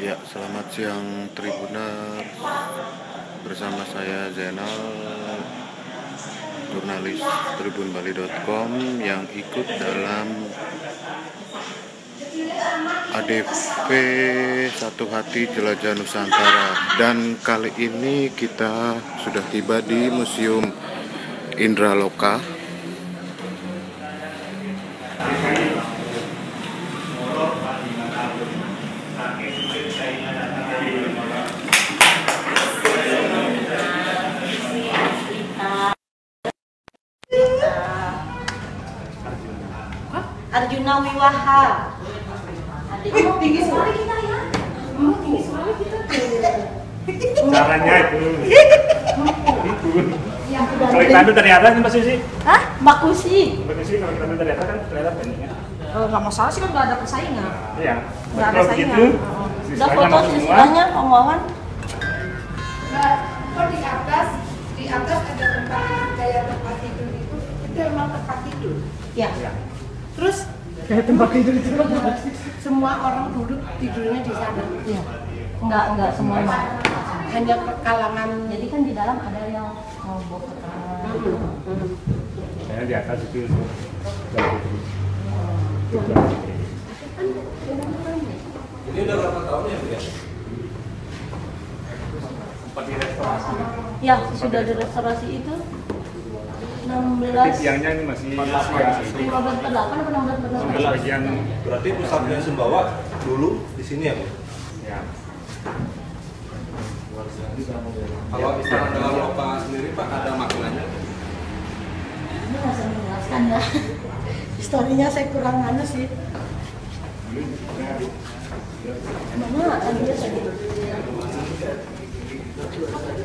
Ya, selamat siang Tribuner Bersama saya Zainal Jurnalis tribunbali.com Yang ikut dalam ADV Satu Hati Jelajah Nusantara. Dan kali ini kita sudah tiba di Museum Indraloka Arjuna Wiwaha. Adik tinggi sekali kita ya. Oh, tinggi sekali kita. caranya itu itu Yang kalau kita ambil dari atas nih Mbak Susi Hah? Makusi. Mbak Susi kalau kita ambil dari atas kan kelihatan pendeknya Eh, nggak masalah sih kan nggak ada persaingan. iya Nggak ada kalau saingan. begitu Oh. Udah foto semua sisanya Om Wawan. Nah, kok di atas, di atas ada tempat kayak tempat tidur itu, itu emang tempat tidur. Ya. ya Terus Kayak tempat tidur itu. semua orang duduk tidurnya di sana. Iya. Enggak, enggak semuanya. Hanya kalangan Jadi kan di dalam ada yang mau bawa ke kamar. saya di atas itu untuk itu Ini udah berapa tahun ya, Bu ya? sempat direstorasi Ya, sudah direstorasi itu 16 tapi tiangnya ini masih masih 15 per 8 atau 16 per 8? bagian Berarti pusatnya Sumbawa dulu di sini ya, Bu? ya Kalau istana dalam loka sendiri Pak ada maknanya? Ini nggak bisa menjelaskan ya. historinya saya kurang anu sih.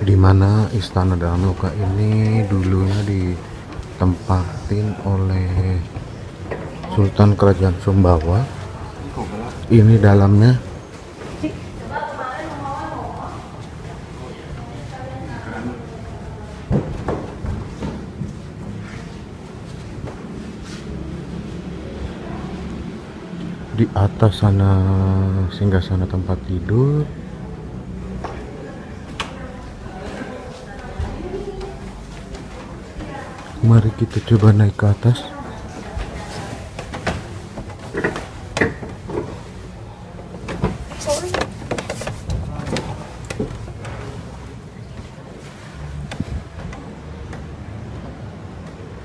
Di mana istana dalam luka ini dulunya ditempatin oleh Sultan Kerajaan Sumbawa. Ini dalamnya di atas sana singgah sana tempat tidur Mari kita coba naik ke atas.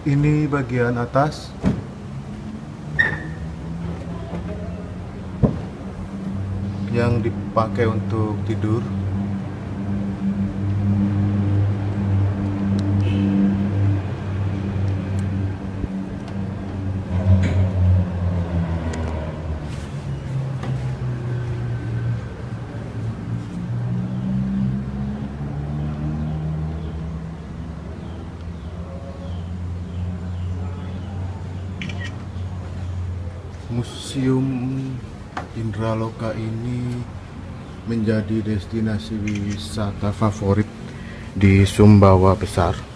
Ini bagian atas. Yang dipakai untuk tidur. Museum Indra Loka ini menjadi destinasi wisata favorit di Sumbawa Besar.